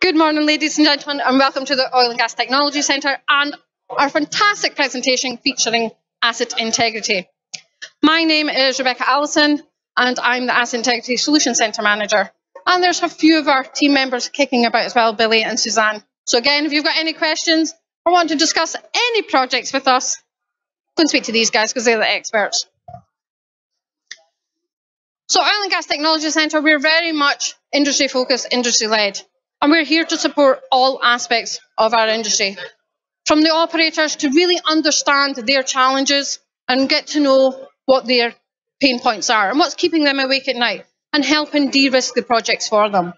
Good morning, ladies and gentlemen, and welcome to the Oil and Gas Technology Centre and our fantastic presentation featuring asset integrity. My name is Rebecca Allison, and I'm the Asset Integrity Solution Centre Manager. And there's a few of our team members kicking about as well, Billy and Suzanne. So again, if you've got any questions or want to discuss any projects with us, go and speak to these guys because they're the experts. So Oil and Gas Technology Centre, we're very much industry focused, industry led. And we're here to support all aspects of our industry, from the operators to really understand their challenges and get to know what their pain points are and what's keeping them awake at night and helping de-risk the projects for them.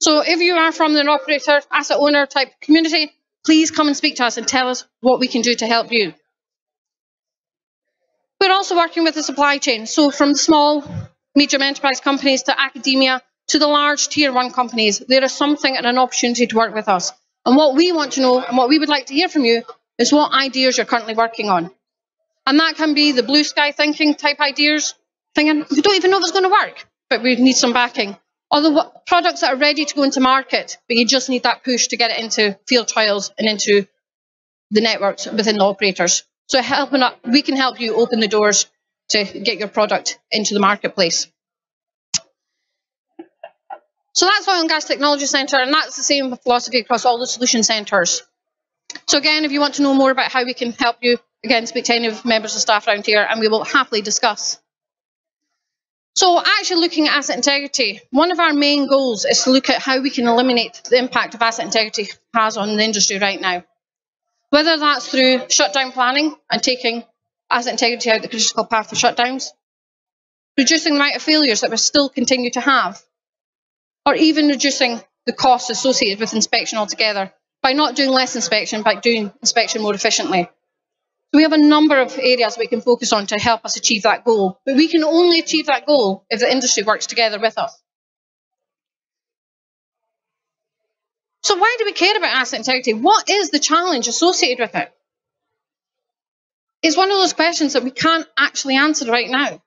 So if you are from an operator, asset owner type community, please come and speak to us and tell us what we can do to help you. We're also working with the supply chain, so from small, medium enterprise companies to academia to the large tier one companies, there is something and an opportunity to work with us. And what we want to know and what we would like to hear from you is what ideas you're currently working on. And that can be the blue sky thinking type ideas, thinking we don't even know if it's going to work, but we need some backing. Or the products that are ready to go into market, but you just need that push to get it into field trials and into the networks within the operators. So helping up, we can help you open the doors to get your product into the marketplace. So that's Oil and Gas Technology Centre, and that's the same philosophy across all the solution centres. So again, if you want to know more about how we can help you, again, speak to any of members of staff around here, and we will happily discuss. So actually looking at asset integrity, one of our main goals is to look at how we can eliminate the impact of asset integrity has on the industry right now. Whether that's through shutdown planning and taking asset integrity out the critical path of shutdowns, reducing the amount of failures that we still continue to have, or even reducing the costs associated with inspection altogether by not doing less inspection, but doing inspection more efficiently. So we have a number of areas we can focus on to help us achieve that goal, but we can only achieve that goal if the industry works together with us. So why do we care about asset integrity? What is the challenge associated with it? It's one of those questions that we can't actually answer right now.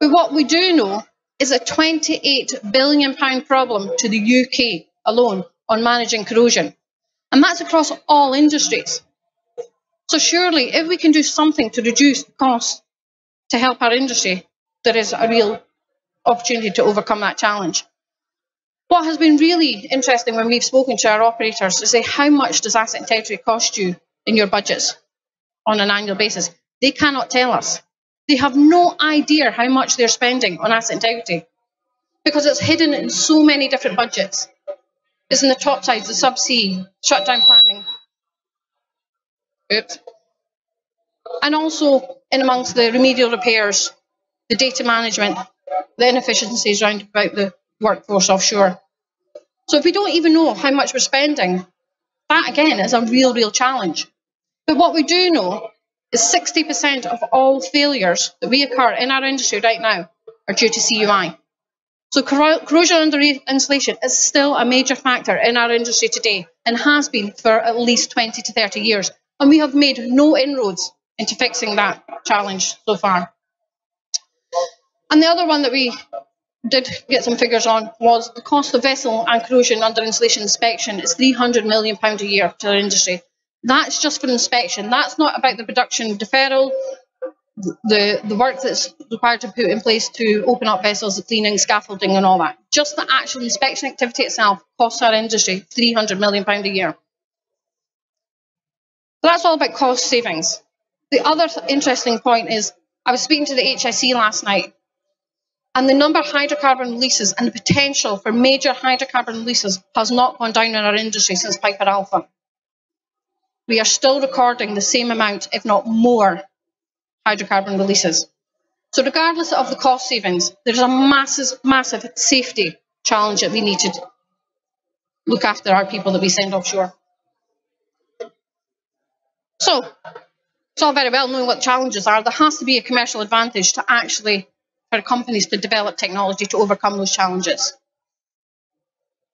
But what we do know is a 28 billion pound problem to the UK alone on managing corrosion. And that's across all industries. So surely if we can do something to reduce costs to help our industry, there is a real opportunity to overcome that challenge. What has been really interesting when we've spoken to our operators is say, how much does asset integrity cost you in your budgets on an annual basis? They cannot tell us. They have no idea how much they're spending on asset integrity because it's hidden in so many different budgets. It's in the top sides, the subsea, shutdown planning. Oops. And also in amongst the remedial repairs, the data management, the inefficiencies around about the workforce offshore. So if we don't even know how much we're spending, that again is a real, real challenge. But what we do know is 60% of all failures that we occur in our industry right now are due to CUI. So corrosion under insulation is still a major factor in our industry today and has been for at least 20 to 30 years. And we have made no inroads into fixing that challenge so far. And the other one that we did get some figures on was the cost of vessel and corrosion under insulation inspection is £300 million a year to our industry. That's just for inspection. That's not about the production deferral, the, the work that's required to put in place to open up vessels, the cleaning, scaffolding and all that. Just the actual inspection activity itself costs our industry £300 million a year. That's all about cost savings. The other interesting point is, I was speaking to the HSE last night, and the number of hydrocarbon releases and the potential for major hydrocarbon releases has not gone down in our industry since Piper Alpha we are still recording the same amount, if not more, hydrocarbon releases. So regardless of the cost savings, there's a massive, massive safety challenge that we need to look after our people that we send offshore. So it's all very well knowing what challenges are. There has to be a commercial advantage to actually for companies to develop technology to overcome those challenges.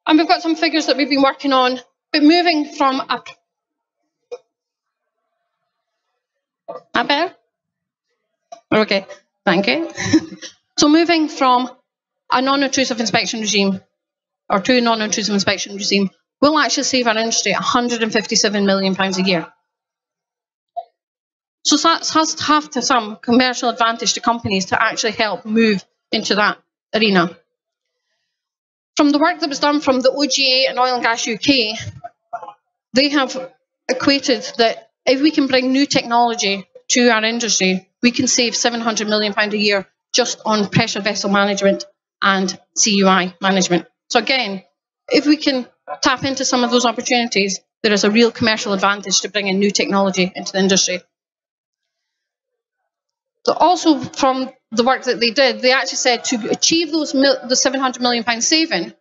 And we've got some figures that we've been working on, but moving from a Better? Okay, thank you. so moving from a non-intrusive inspection regime or to a non-intrusive inspection regime will actually save our industry £157 million a year. So that has to have to some commercial advantage to companies to actually help move into that arena. From the work that was done from the OGA and Oil and Gas UK, they have equated that if we can bring new technology to our industry, we can save £700 million a year just on pressure vessel management and CUI management. So again, if we can tap into some of those opportunities, there is a real commercial advantage to bringing new technology into the industry. So also from the work that they did, they actually said to achieve those the 700 million pound saving,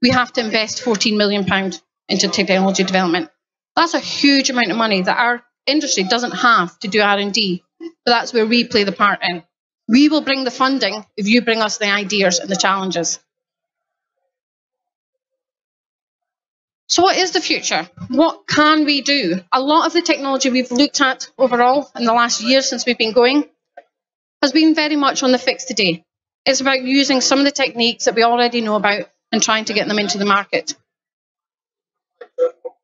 we have to invest 14 million pound into technology development. That's a huge amount of money that our industry doesn't have to do R&D, but that's where we play the part in. We will bring the funding if you bring us the ideas and the challenges. So what is the future? What can we do? A lot of the technology we've looked at overall in the last year since we've been going has been very much on the fix today. It's about using some of the techniques that we already know about and trying to get them into the market.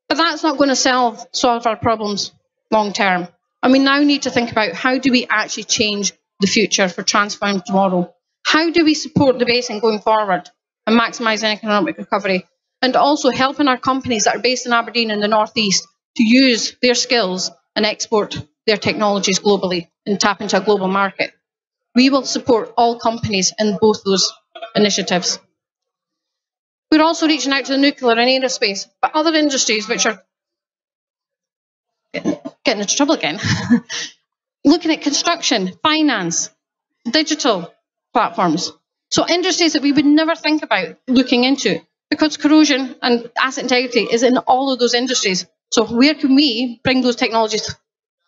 But that's not going to solve, solve our problems long term. And we now need to think about how do we actually change the future for transformed tomorrow? How do we support the basin going forward and maximising economic recovery? And also helping our companies that are based in Aberdeen in the northeast to use their skills and export their technologies globally and tap into a global market. We will support all companies in both those initiatives. We're also reaching out to the nuclear and aerospace, but other industries which are getting into trouble again. Looking at construction, finance, digital platforms. So industries that we would never think about looking into because corrosion and asset integrity is in all of those industries. So where can we bring those technologies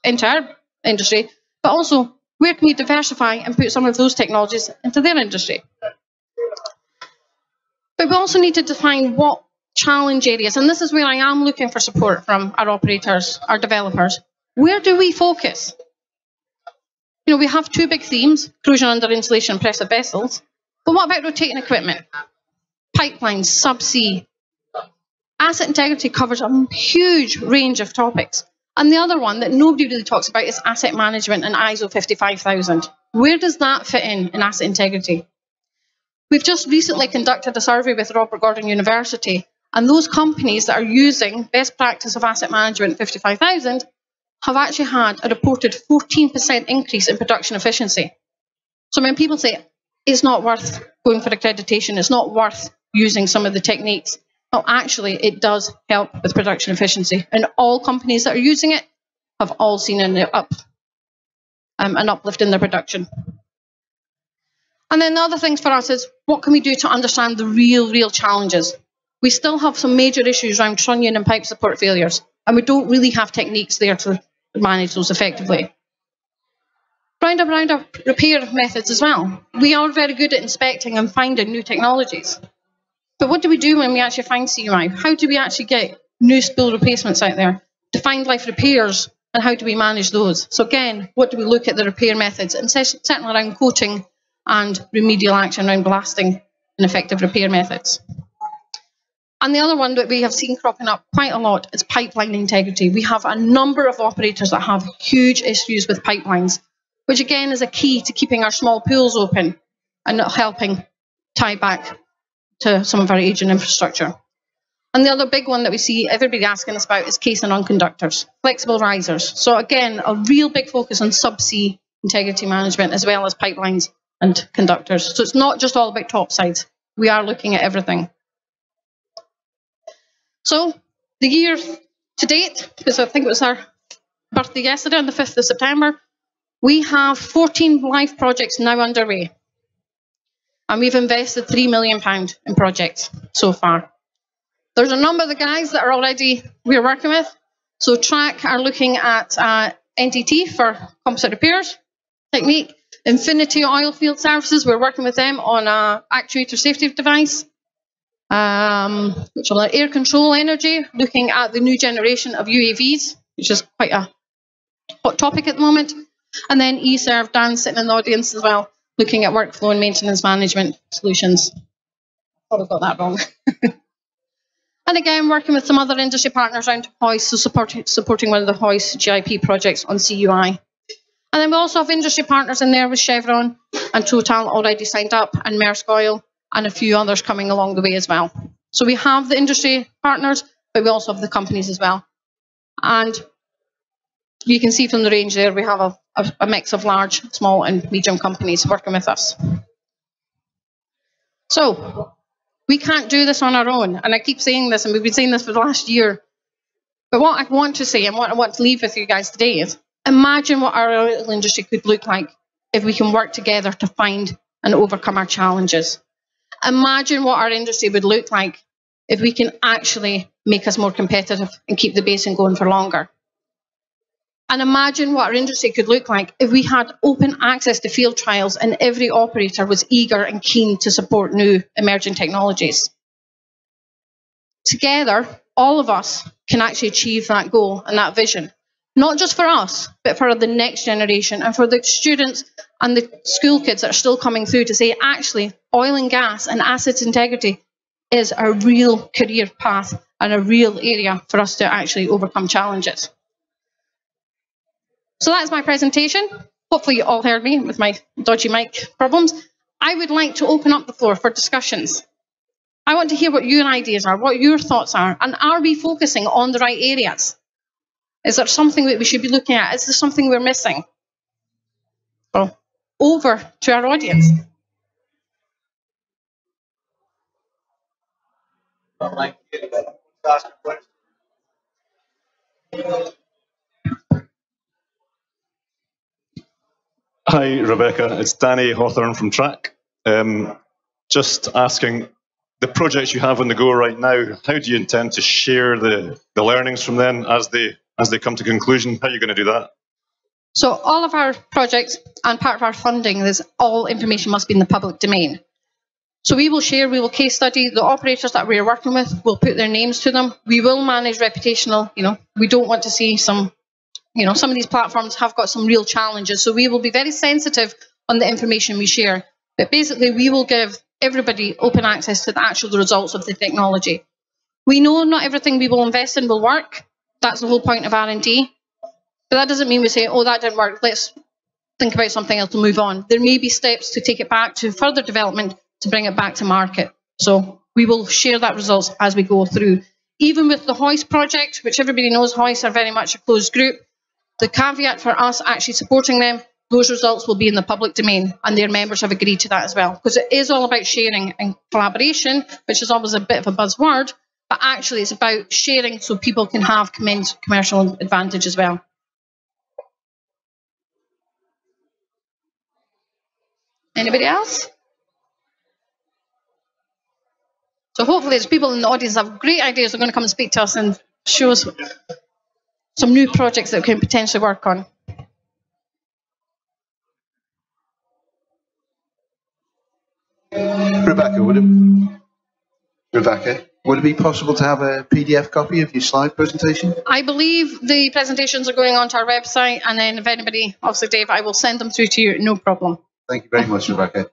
into our industry, but also where can we diversify and put some of those technologies into their industry? But we also need to define what challenge areas, and this is where I am looking for support from our operators, our developers. Where do we focus? You know, we have two big themes, corrosion under insulation pressure vessels, but what about rotating equipment? Pipelines, subsea. Asset integrity covers a huge range of topics. And the other one that nobody really talks about is asset management and ISO 55000. Where does that fit in in asset integrity? We've just recently conducted a survey with Robert Gordon University, and those companies that are using best practice of asset management 55000 have actually had a reported 14% increase in production efficiency. So when people say it's not worth going for accreditation, it's not worth using some of the techniques, well, actually, it does help with production efficiency. And all companies that are using it have all seen an, up, um, an uplift in their production. And then the other things for us is what can we do to understand the real, real challenges? We still have some major issues around trunnion and pipe support failures, and we don't really have techniques there to manage those effectively. Round up, round up repair methods as well. We are very good at inspecting and finding new technologies. But what do we do when we actually find CUI? How do we actually get new spool replacements out there? Defined life repairs, and how do we manage those? So again, what do we look at the repair methods, and certainly around coating and remedial action around blasting and effective repair methods. And the other one that we have seen cropping up quite a lot is pipeline integrity. We have a number of operators that have huge issues with pipelines, which again is a key to keeping our small pools open and not helping tie back to some of our aging infrastructure. And the other big one that we see everybody asking us about is casing on conductors, flexible risers. So again, a real big focus on subsea integrity management as well as pipelines and conductors. So it's not just all about topsides. We are looking at everything. So the year to date, because I think it was our birthday yesterday on the 5th of September, we have 14 live projects now underway and we've invested £3 million in projects so far. There's a number of the guys that are already we're working with. So Track are looking at uh, NDT for composite repairs technique. Infinity Oilfield Services, we're working with them on an actuator safety device. Um, which will air control energy, looking at the new generation of UAVs, which is quite a hot topic at the moment. And then eServe, Dan sitting in the audience as well, looking at workflow and maintenance management solutions. Probably got that wrong. and again, working with some other industry partners around Hoist, so supporting, supporting one of the Hoist JIP projects on CUI. And then we also have industry partners in there with Chevron and Total already signed up, and Maersk Oil, and a few others coming along the way as well. So we have the industry partners, but we also have the companies as well. And you can see from the range there, we have a, a, a mix of large, small, and medium companies working with us. So we can't do this on our own. And I keep saying this, and we've been saying this for the last year. But what I want to say and what I want to leave with you guys today is imagine what our oil industry could look like if we can work together to find and overcome our challenges. Imagine what our industry would look like if we can actually make us more competitive and keep the basin going for longer. And imagine what our industry could look like if we had open access to field trials and every operator was eager and keen to support new emerging technologies. Together, all of us can actually achieve that goal and that vision not just for us, but for the next generation and for the students and the school kids that are still coming through to say, actually, oil and gas and asset integrity is a real career path and a real area for us to actually overcome challenges. So that's my presentation. Hopefully you all heard me with my dodgy mic problems. I would like to open up the floor for discussions. I want to hear what your ideas are, what your thoughts are, and are we focusing on the right areas? Is there something that we should be looking at? Is there something we're missing? Well, over to our audience. Hi, Rebecca. It's Danny Hawthorne from Track. Um, just asking the projects you have on the go right now, how do you intend to share the, the learnings from them as they as they come to conclusion? How are you going to do that? So all of our projects and part of our funding is all information must be in the public domain. So we will share, we will case study the operators that we're working with, we'll put their names to them. We will manage reputational, you know, we don't want to see some, you know, some of these platforms have got some real challenges. So we will be very sensitive on the information we share. But basically we will give everybody open access to the actual results of the technology. We know not everything we will invest in will work. That's the whole point of R&D. But that doesn't mean we say, oh, that didn't work. Let's think about something else and move on. There may be steps to take it back to further development to bring it back to market. So we will share that results as we go through. Even with the Hoist project, which everybody knows Hoist are very much a closed group, the caveat for us actually supporting them, those results will be in the public domain and their members have agreed to that as well. Because it is all about sharing and collaboration, which is always a bit of a buzzword, but actually it's about sharing so people can have commercial advantage as well. Anybody else? So hopefully there's people in the audience that have great ideas They're going to come and speak to us and show us some new projects that we can potentially work on. Rebecca, would it? Rebecca, would it be possible to have a PDF copy of your slide presentation? I believe the presentations are going onto our website, and then if anybody, obviously Dave, I will send them through to you, no problem. Thank you very much, Rebecca.